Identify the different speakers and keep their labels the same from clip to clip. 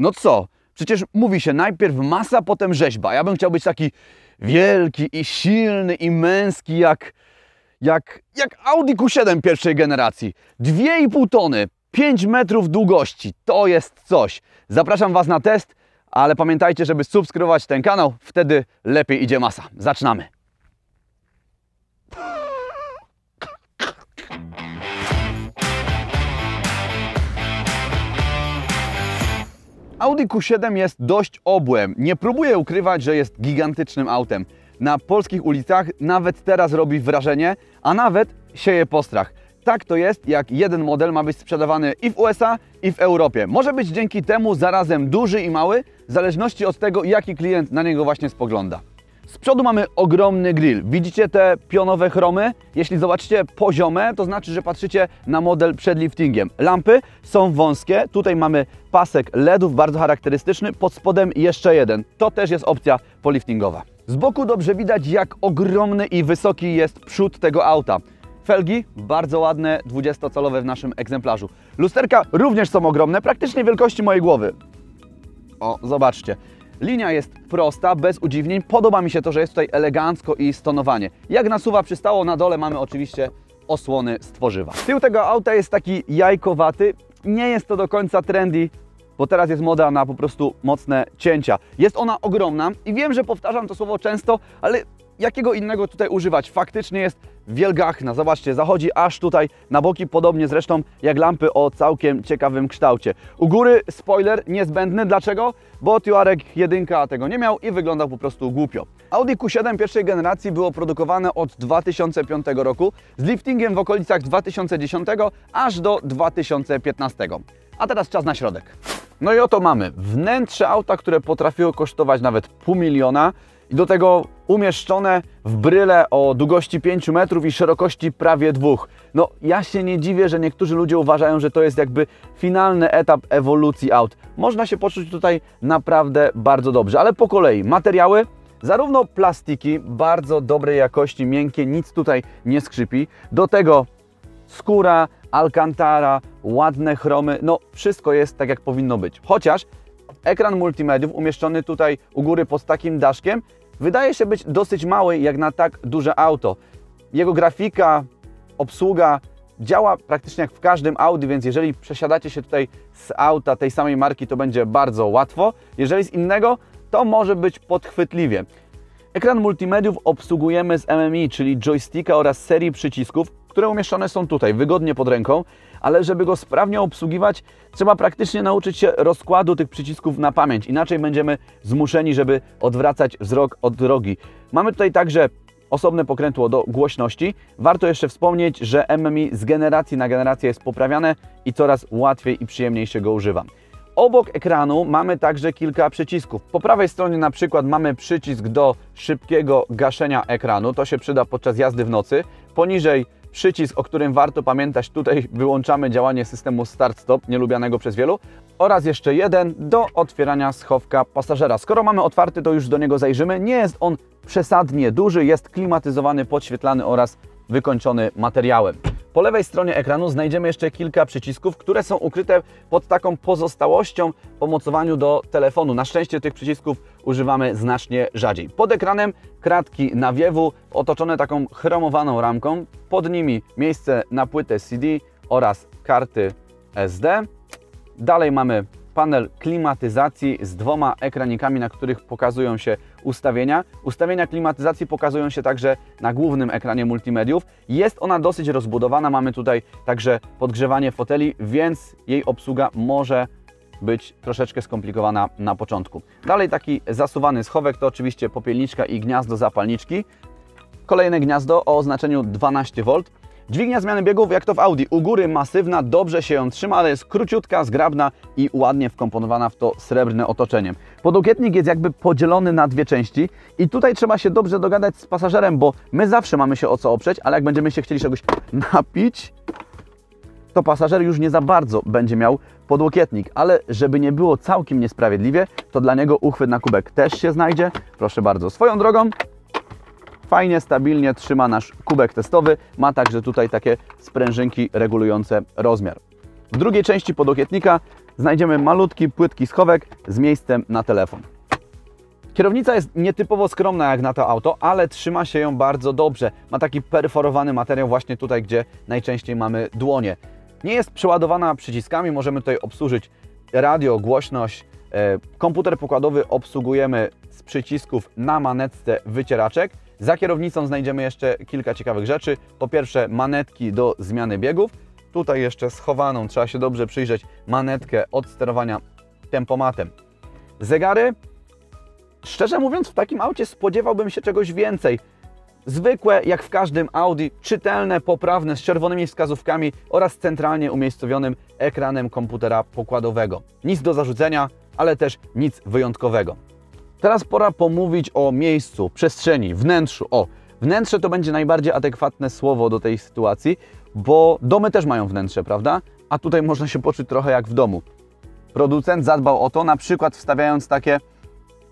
Speaker 1: No co? Przecież mówi się najpierw masa, potem rzeźba. Ja bym chciał być taki wielki i silny i męski jak, jak, jak Audi Q7 pierwszej generacji. 2,5 tony, 5 metrów długości. To jest coś. Zapraszam Was na test, ale pamiętajcie, żeby subskrybować ten kanał, wtedy lepiej idzie masa. Zaczynamy. Audi Q7 jest dość obłym. Nie próbuję ukrywać, że jest gigantycznym autem. Na polskich ulicach nawet teraz robi wrażenie, a nawet sieje postrach. Tak to jest, jak jeden model ma być sprzedawany i w USA, i w Europie. Może być dzięki temu zarazem duży i mały, w zależności od tego, jaki klient na niego właśnie spogląda. Z przodu mamy ogromny grill. Widzicie te pionowe chromy? Jeśli zobaczycie poziome, to znaczy, że patrzycie na model przed liftingiem. Lampy są wąskie. Tutaj mamy pasek LEDów, bardzo charakterystyczny. Pod spodem jeszcze jeden. To też jest opcja poliftingowa. Z boku dobrze widać, jak ogromny i wysoki jest przód tego auta. Felgi bardzo ładne, 20-calowe w naszym egzemplarzu. Lusterka również są ogromne, praktycznie wielkości mojej głowy. O, zobaczcie. Linia jest prosta, bez udziwnień. Podoba mi się to, że jest tutaj elegancko i stonowanie. Jak nasuwa przystało, na dole mamy oczywiście osłony z tworzywa. Tył tego auta jest taki jajkowaty. Nie jest to do końca trendy, bo teraz jest moda na po prostu mocne cięcia. Jest ona ogromna i wiem, że powtarzam to słowo często, ale jakiego innego tutaj używać? Faktycznie jest wielgachna. Zobaczcie, zachodzi aż tutaj na boki, podobnie zresztą jak lampy o całkiem ciekawym kształcie. U góry spoiler niezbędny. Dlaczego? Bo Tuareg 1 tego nie miał i wyglądał po prostu głupio. Audi Q7 pierwszej generacji było produkowane od 2005 roku z liftingiem w okolicach 2010 aż do 2015. A teraz czas na środek. No i oto mamy wnętrze auta, które potrafiło kosztować nawet pół miliona i do tego umieszczone w bryle o długości 5 metrów i szerokości prawie dwóch. No ja się nie dziwię, że niektórzy ludzie uważają, że to jest jakby finalny etap ewolucji aut. Można się poczuć tutaj naprawdę bardzo dobrze, ale po kolei materiały Zarówno plastiki bardzo dobrej jakości, miękkie, nic tutaj nie skrzypi. Do tego skóra, alcantara, ładne chromy, no wszystko jest tak jak powinno być. Chociaż ekran multimediów umieszczony tutaj u góry pod takim daszkiem wydaje się być dosyć mały jak na tak duże auto. Jego grafika, obsługa działa praktycznie jak w każdym Audi, więc jeżeli przesiadacie się tutaj z auta tej samej marki, to będzie bardzo łatwo. Jeżeli z innego, to może być podchwytliwie. Ekran multimediów obsługujemy z MMI, czyli joysticka oraz serii przycisków, które umieszczone są tutaj, wygodnie pod ręką, ale żeby go sprawnie obsługiwać, trzeba praktycznie nauczyć się rozkładu tych przycisków na pamięć. Inaczej będziemy zmuszeni, żeby odwracać wzrok od drogi. Mamy tutaj także osobne pokrętło do głośności. Warto jeszcze wspomnieć, że MMI z generacji na generację jest poprawiane i coraz łatwiej i przyjemniej się go używa. Obok ekranu mamy także kilka przycisków. Po prawej stronie na przykład mamy przycisk do szybkiego gaszenia ekranu. To się przyda podczas jazdy w nocy. Poniżej przycisk, o którym warto pamiętać, tutaj wyłączamy działanie systemu start-stop, nielubianego przez wielu, oraz jeszcze jeden do otwierania schowka pasażera. Skoro mamy otwarty, to już do niego zajrzymy. Nie jest on przesadnie duży, jest klimatyzowany, podświetlany oraz wykończony materiałem. Po lewej stronie ekranu znajdziemy jeszcze kilka przycisków, które są ukryte pod taką pozostałością po mocowaniu do telefonu. Na szczęście tych przycisków używamy znacznie rzadziej. Pod ekranem kratki nawiewu otoczone taką chromowaną ramką. Pod nimi miejsce na płytę CD oraz karty SD. Dalej mamy panel klimatyzacji z dwoma ekranikami, na których pokazują się ustawienia. Ustawienia klimatyzacji pokazują się także na głównym ekranie multimediów. Jest ona dosyć rozbudowana, mamy tutaj także podgrzewanie foteli, więc jej obsługa może być troszeczkę skomplikowana na początku. Dalej taki zasuwany schowek to oczywiście popielniczka i gniazdo zapalniczki. Kolejne gniazdo o oznaczeniu 12V. Dźwignia zmiany biegów jak to w Audi. U góry masywna, dobrze się ją trzyma, ale jest króciutka, zgrabna i ładnie wkomponowana w to srebrne otoczenie. Podokietnik jest jakby podzielony na dwie części i tutaj trzeba się dobrze dogadać z pasażerem, bo my zawsze mamy się o co oprzeć, ale jak będziemy się chcieli czegoś napić, to pasażer już nie za bardzo będzie miał podłokietnik, ale żeby nie było całkiem niesprawiedliwie, to dla niego uchwyt na kubek też się znajdzie. Proszę bardzo. Swoją drogą, fajnie, stabilnie trzyma nasz kubek testowy. Ma także tutaj takie sprężynki regulujące rozmiar. W drugiej części podokietnika znajdziemy malutki, płytki schowek z miejscem na telefon. Kierownica jest nietypowo skromna jak na to auto, ale trzyma się ją bardzo dobrze. Ma taki perforowany materiał właśnie tutaj, gdzie najczęściej mamy dłonie. Nie jest przeładowana przyciskami, możemy tutaj obsłużyć radio, głośność. e, Komputer pokładowy obsługujemy z przycisków na manetce wycieraczek. Za kierownicą znajdziemy jeszcze kilka ciekawych rzeczy. Po pierwsze manetki do zmiany biegów. Tutaj jeszcze schowaną, trzeba się dobrze przyjrzeć, manetkę od sterowania tempomatem. Zegary Szczerze mówiąc, w takim aucie spodziewałbym się czegoś więcej. Zwykłe, jak w każdym Audi, czytelne, poprawne, z czerwonymi wskazówkami oraz centralnie umiejscowionym ekranem komputera pokładowego. Nic do zarzucenia, ale też nic wyjątkowego. Teraz pora pomówić o miejscu, przestrzeni, wnętrzu. O, wnętrze to będzie najbardziej adekwatne słowo do tej sytuacji, bo domy też mają wnętrze, prawda? A tutaj można się poczuć trochę jak w domu. Producent zadbał o to, na przykład wstawiając takie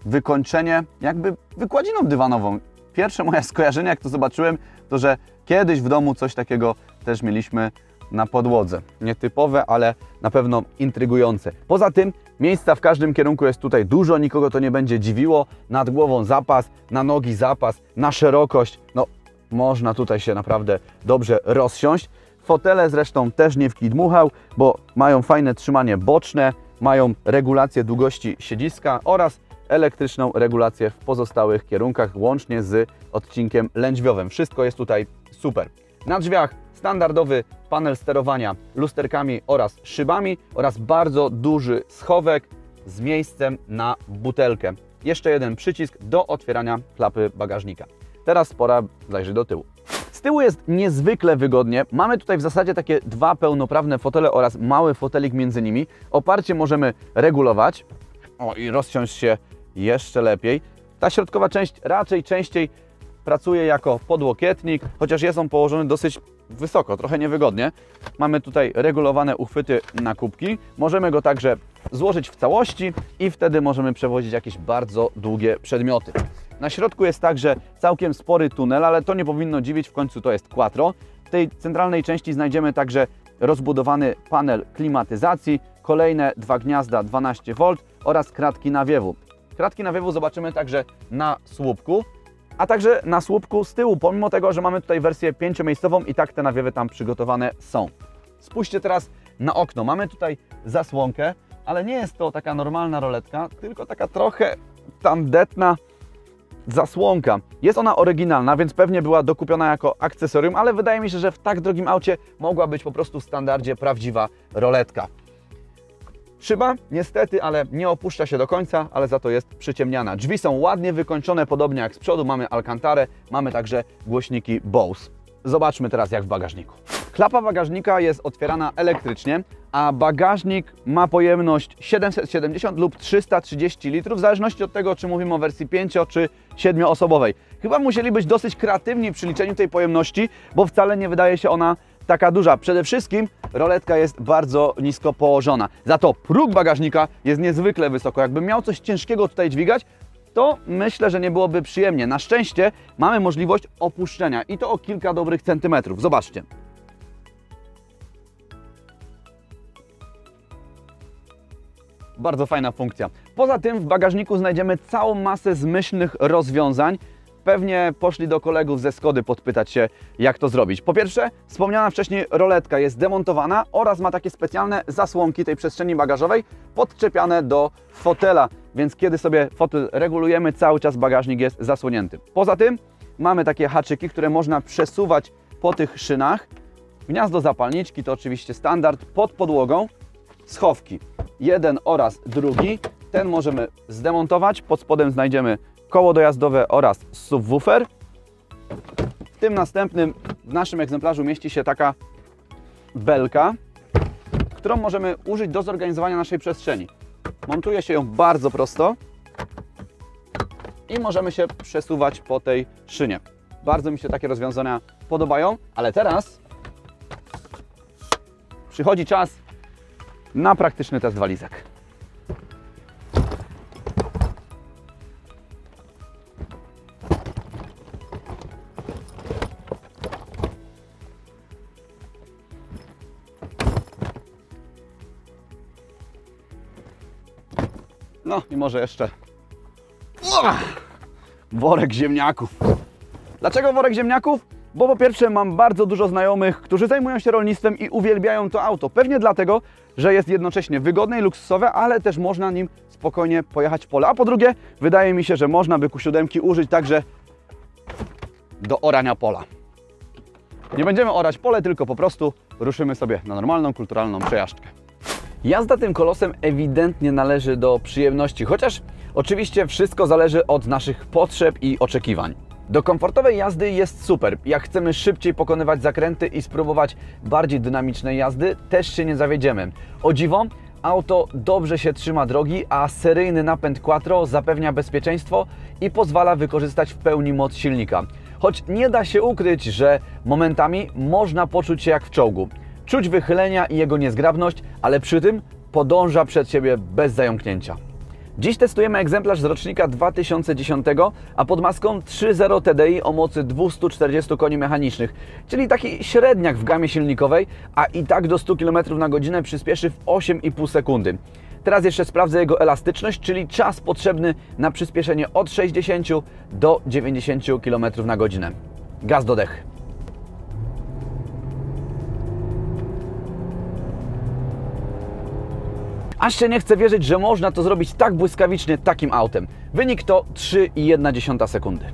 Speaker 1: wykończenie jakby wykładziną dywanową. Pierwsze moje skojarzenie, jak to zobaczyłem, to że kiedyś w domu coś takiego też mieliśmy na podłodze. Nietypowe, ale na pewno intrygujące. Poza tym miejsca w każdym kierunku jest tutaj dużo, nikogo to nie będzie dziwiło. Nad głową zapas, na nogi zapas, na szerokość. No, można tutaj się naprawdę dobrze rozsiąść. Fotele zresztą też nie wkidmuchał, bo mają fajne trzymanie boczne, mają regulację długości siedziska oraz elektryczną regulację w pozostałych kierunkach, łącznie z odcinkiem lędźwiowym. Wszystko jest tutaj super. Na drzwiach standardowy panel sterowania lusterkami oraz szybami oraz bardzo duży schowek z miejscem na butelkę. Jeszcze jeden przycisk do otwierania klapy bagażnika. Teraz pora zajrzeć do tyłu. Z tyłu jest niezwykle wygodnie. Mamy tutaj w zasadzie takie dwa pełnoprawne fotele oraz mały fotelik między nimi. Oparcie możemy regulować. O, i rozsiąść się jeszcze lepiej. Ta środkowa część raczej częściej pracuje jako podłokietnik, chociaż jest on położony dosyć wysoko, trochę niewygodnie. Mamy tutaj regulowane uchwyty na kubki. Możemy go także złożyć w całości i wtedy możemy przewozić jakieś bardzo długie przedmioty. Na środku jest także całkiem spory tunel, ale to nie powinno dziwić, w końcu to jest quattro. W tej centralnej części znajdziemy także rozbudowany panel klimatyzacji, kolejne dwa gniazda 12V oraz kratki nawiewu. Kratki nawiewu zobaczymy także na słupku, a także na słupku z tyłu, pomimo tego, że mamy tutaj wersję pięciomiejscową i tak te nawiewy tam przygotowane są. Spójrzcie teraz na okno. Mamy tutaj zasłonkę, ale nie jest to taka normalna roletka, tylko taka trochę tandetna zasłonka. Jest ona oryginalna, więc pewnie była dokupiona jako akcesorium, ale wydaje mi się, że w tak drogim aucie mogła być po prostu w standardzie prawdziwa roletka. Szyba niestety, ale nie opuszcza się do końca, ale za to jest przyciemniana. Drzwi są ładnie wykończone, podobnie jak z przodu. Mamy Alcantarę, mamy także głośniki Bose. Zobaczmy teraz jak w bagażniku. Klapa bagażnika jest otwierana elektrycznie, a bagażnik ma pojemność 770 lub 330 litrów, w zależności od tego, czy mówimy o wersji 5 czy 7-osobowej. Chyba musieli być dosyć kreatywni przy liczeniu tej pojemności, bo wcale nie wydaje się ona taka duża. Przede wszystkim roletka jest bardzo nisko położona. Za to próg bagażnika jest niezwykle wysoko. Jakbym miał coś ciężkiego tutaj dźwigać, to myślę, że nie byłoby przyjemnie. Na szczęście mamy możliwość opuszczenia i to o kilka dobrych centymetrów. Zobaczcie. Bardzo fajna funkcja. Poza tym w bagażniku znajdziemy całą masę zmyślnych rozwiązań. Pewnie poszli do kolegów ze Skody podpytać się, jak to zrobić. Po pierwsze, wspomniana wcześniej roletka jest demontowana oraz ma takie specjalne zasłonki tej przestrzeni bagażowej podczepiane do fotela, więc kiedy sobie fotel regulujemy, cały czas bagażnik jest zasłonięty. Poza tym mamy takie haczyki, które można przesuwać po tych szynach. Gniazdo zapalniczki to oczywiście standard pod podłogą. Schowki, jeden oraz drugi. Ten możemy zdemontować. Pod spodem znajdziemy koło dojazdowe oraz subwoofer. W tym następnym, w naszym egzemplarzu mieści się taka belka, którą możemy użyć do zorganizowania naszej przestrzeni. Montuje się ją bardzo prosto i możemy się przesuwać po tej szynie. Bardzo mi się takie rozwiązania podobają, ale teraz przychodzi czas na praktyczny test walizek. No i może jeszcze worek ziemniaków. Dlaczego worek ziemniaków? Bo po pierwsze mam bardzo dużo znajomych, którzy zajmują się rolnictwem i uwielbiają to auto. Pewnie dlatego, że jest jednocześnie wygodne i luksusowe, ale też można nim spokojnie pojechać w pole. A po drugie, wydaje mi się, że można by Q7 użyć także do orania pola. Nie będziemy orać pole, tylko po prostu ruszymy sobie na normalną, kulturalną przejażdżkę. Jazda tym kolosem ewidentnie należy do przyjemności, chociaż oczywiście wszystko zależy od naszych potrzeb i oczekiwań. Do komfortowej jazdy jest super. Jak chcemy szybciej pokonywać zakręty i spróbować bardziej dynamicznej jazdy, też się nie zawiedziemy. O dziwo, auto dobrze się trzyma drogi, a seryjny napęd quattro zapewnia bezpieczeństwo i pozwala wykorzystać w pełni moc silnika. Choć nie da się ukryć, że momentami można poczuć się jak w czołgu. Czuć wychylenia i jego niezgrabność, ale przy tym podąża przed siebie bez zająknięcia. Dziś testujemy egzemplarz z rocznika 2010, a pod maską 3.0 TDI o mocy 240 koni mechanicznych, czyli taki średniak w gamie silnikowej, a i tak do 100 km na godzinę przyspieszy w 8,5 sekundy. Teraz jeszcze sprawdzę jego elastyczność, czyli czas potrzebny na przyspieszenie od 60 do 90 km na godzinę. Gaz do dechy. Aż się nie chcę wierzyć, że można to zrobić tak błyskawicznie takim autem. Wynik to 3,1 sekundy.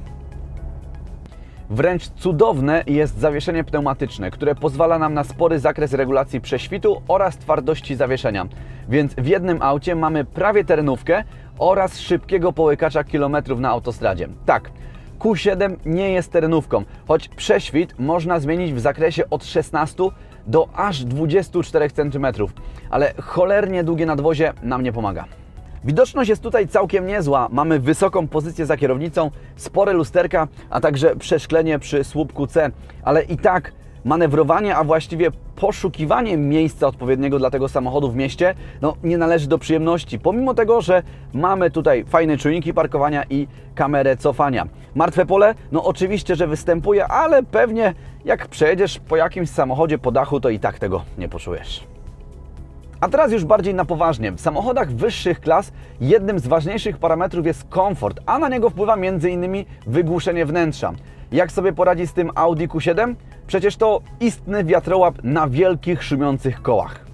Speaker 1: Wręcz cudowne jest zawieszenie pneumatyczne, które pozwala nam na spory zakres regulacji prześwitu oraz twardości zawieszenia. Więc w jednym aucie mamy prawie terenówkę oraz szybkiego połykacza kilometrów na autostradzie. Tak, Q7 nie jest terenówką, choć prześwit można zmienić w zakresie od 16 do aż 24 cm, ale cholernie długie nadwozie nam nie pomaga. Widoczność jest tutaj całkiem niezła. Mamy wysoką pozycję za kierownicą, spore lusterka, a także przeszklenie przy słupku C, ale i tak manewrowanie, a właściwie poszukiwanie miejsca odpowiedniego dla tego samochodu w mieście, no nie należy do przyjemności, pomimo tego, że mamy tutaj fajne czujniki parkowania i kamerę cofania. Martwe pole? No oczywiście, że występuje, ale pewnie jak przejedziesz po jakimś samochodzie po dachu, to i tak tego nie poczujesz. A teraz już bardziej na poważnie. W samochodach wyższych klas jednym z ważniejszych parametrów jest komfort, a na niego wpływa m.in. wygłuszenie wnętrza. Jak sobie poradzi z tym Audi Q7? Przecież to istny wiatrołap na wielkich, szumiących kołach.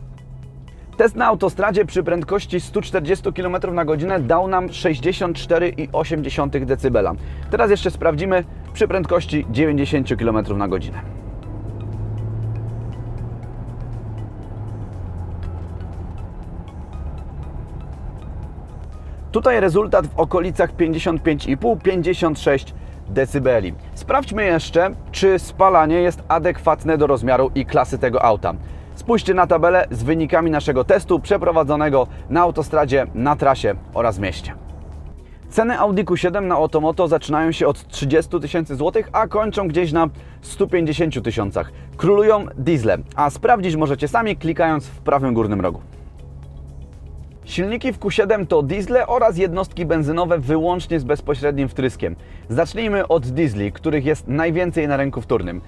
Speaker 1: Test na autostradzie przy prędkości 140 km na godzinę dał nam 64,8 dB. Teraz jeszcze sprawdzimy przy prędkości 90 km na godzinę. Tutaj rezultat w okolicach 55,5-56 dB. Sprawdźmy jeszcze, czy spalanie jest adekwatne do rozmiaru i klasy tego auta. Spójrzcie na tabelę z wynikami naszego testu przeprowadzonego na autostradzie, na trasie oraz mieście. Ceny Audi Q7 na Otomoto zaczynają się od 30 tysięcy złotych, a kończą gdzieś na 150 tysiącach. Królują diesle, a sprawdzić możecie sami klikając w prawym górnym rogu. Silniki w Q7 to diesle oraz jednostki benzynowe wyłącznie z bezpośrednim wtryskiem. Zacznijmy od diesli, których jest najwięcej na rynku wtórnym.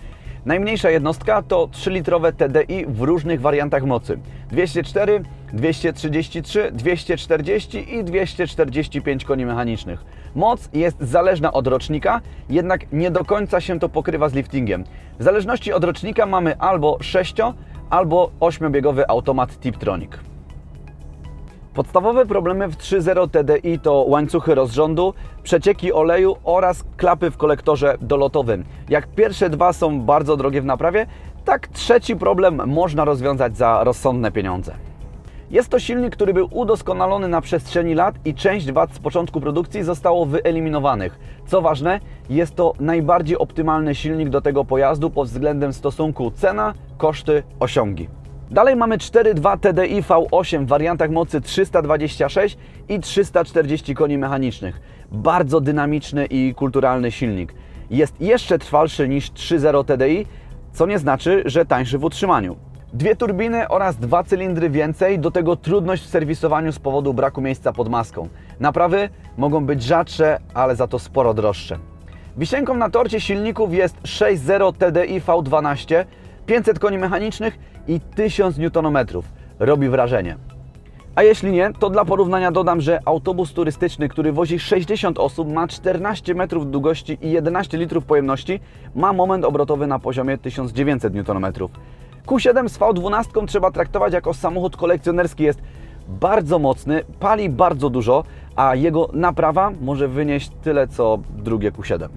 Speaker 1: Najmniejsza jednostka to 3-litrowe TDI w różnych wariantach mocy. 204, 233, 240 i 245 koni mechanicznych. Moc jest zależna od rocznika, jednak nie do końca się to pokrywa z liftingiem. W zależności od rocznika mamy albo 6, albo 8-biegowy automat Tiptronic. Podstawowe problemy w 3.0 TDI to łańcuchy rozrządu, przecieki oleju oraz klapy w kolektorze dolotowym. Jak pierwsze dwa są bardzo drogie w naprawie, tak trzeci problem można rozwiązać za rozsądne pieniądze. Jest to silnik, który był udoskonalony na przestrzeni lat i część wad z początku produkcji zostało wyeliminowanych. Co ważne, jest to najbardziej optymalny silnik do tego pojazdu pod względem stosunku cena, koszty, osiągi. Dalej mamy 4.2 TDI V8 w wariantach mocy 326 i 340 koni mechanicznych. Bardzo dynamiczny i kulturalny silnik. Jest jeszcze trwalszy niż 3.0 TDI, co nie znaczy, że tańszy w utrzymaniu. Dwie turbiny oraz dwa cylindry więcej, do tego trudność w serwisowaniu z powodu braku miejsca pod maską. Naprawy mogą być rzadsze, ale za to sporo droższe. Wisienką na torcie silników jest 6.0 TDI V12, 500 koni mechanicznych i 1000 Nm. Robi wrażenie. A jeśli nie, to dla porównania dodam, że autobus turystyczny, który wozi 60 osób, ma 14 metrów długości i 11 litrów pojemności, ma moment obrotowy na poziomie 1900 Nm. Q7 z V12 trzeba traktować jako samochód kolekcjonerski. Jest bardzo mocny, pali bardzo dużo, a jego naprawa może wynieść tyle co drugie Q7.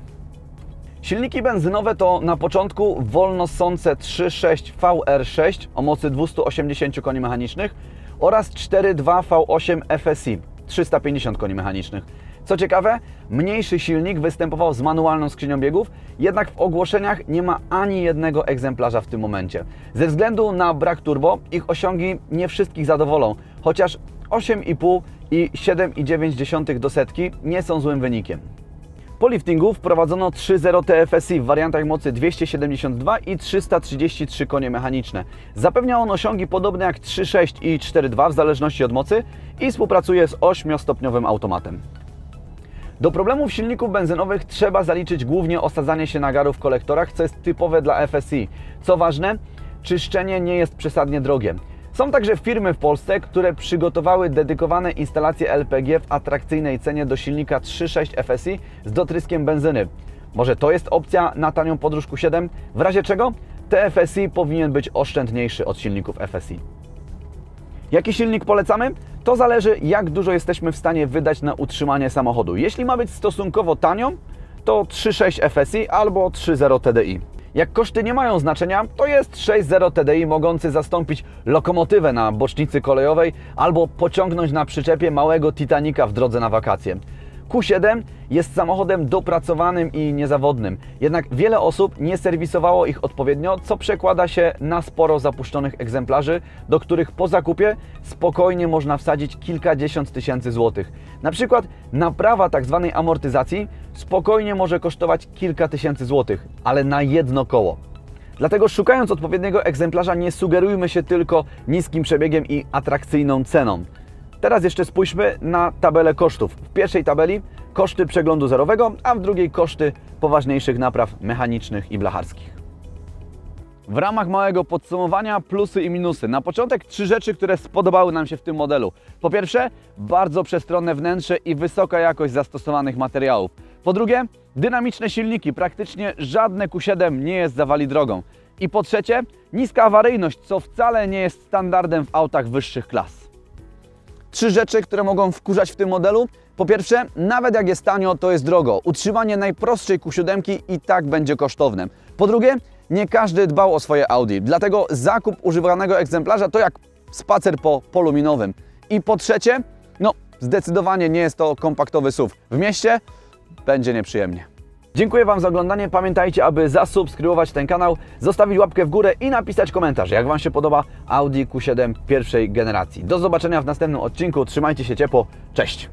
Speaker 1: Silniki benzynowe to na początku wolno ssące 3.6 VR6 o mocy 280 koni mechanicznych oraz 4.2 V8 FSI 350 koni mechanicznych. Co ciekawe, mniejszy silnik występował z manualną skrzynią biegów, jednak w ogłoszeniach nie ma ani jednego egzemplarza w tym momencie. Ze względu na brak turbo, ich osiągi nie wszystkich zadowolą, chociaż 8,5 i 7,9 do setki nie są złym wynikiem. Po liftingu wprowadzono 3.0 TFSI w wariantach mocy 272 i 333 konie mechaniczne. Zapewnia on osiągi podobne jak 3.6 i 4.2 w zależności od mocy i współpracuje z 8-stopniowym automatem. Do problemów silników benzynowych trzeba zaliczyć głównie osadzanie się nagarów w kolektorach, co jest typowe dla FSI. Co ważne, czyszczenie nie jest przesadnie drogie. Są także firmy w Polsce, które przygotowały dedykowane instalacje LPG w atrakcyjnej cenie do silnika 3.6 FSI z dotryskiem benzyny. Może to jest opcja na tanią podróż Q7? W razie czego TFSI powinien być oszczędniejszy od silników FSI. Jaki silnik polecamy? To zależy, jak dużo jesteśmy w stanie wydać na utrzymanie samochodu. Jeśli ma być stosunkowo tanio, to 3.6 FSI albo 3.0 TDI. Jak koszty nie mają znaczenia, to jest 6.0 TDI mogący zastąpić lokomotywę na bocznicy kolejowej albo pociągnąć na przyczepie małego Titanica w drodze na wakacje. Q7 jest samochodem dopracowanym i niezawodnym, jednak wiele osób nie serwisowało ich odpowiednio, co przekłada się na sporo zapuszczonych egzemplarzy, do których po zakupie spokojnie można wsadzić kilkadziesiąt tysięcy złotych. Na przykład naprawa tzw. Tak amortyzacji spokojnie może kosztować kilka tysięcy złotych, ale na jedno koło. Dlatego szukając odpowiedniego egzemplarza nie sugerujmy się tylko niskim przebiegiem i atrakcyjną ceną. Teraz jeszcze spójrzmy na tabelę kosztów. W pierwszej tabeli koszty przeglądu zerowego, a w drugiej koszty poważniejszych napraw mechanicznych i blacharskich. W ramach małego podsumowania plusy i minusy. Na początek trzy rzeczy, które spodobały nam się w tym modelu. Po pierwsze, bardzo przestronne wnętrze i wysoka jakość zastosowanych materiałów. Po drugie, dynamiczne silniki. Praktycznie żadne Q7 nie jest zawali drogą. I po trzecie, niska awaryjność, co wcale nie jest standardem w autach wyższych klas. Trzy rzeczy, które mogą wkurzać w tym modelu. Po pierwsze, nawet jak jest tanio, to jest drogo. Utrzymanie najprostszej Q7 i tak będzie kosztowne. Po drugie, nie każdy dbał o swoje Audi, dlatego zakup używanego egzemplarza to jak spacer po polu minowym. I po trzecie, no zdecydowanie nie jest to kompaktowy SUV. W mieście będzie nieprzyjemnie. Dziękuję Wam za oglądanie. Pamiętajcie, aby zasubskrybować ten kanał, zostawić łapkę w górę i napisać komentarz, jak Wam się podoba Audi Q7 pierwszej generacji. Do zobaczenia w następnym odcinku. Trzymajcie się ciepło. Cześć!